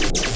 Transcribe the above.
you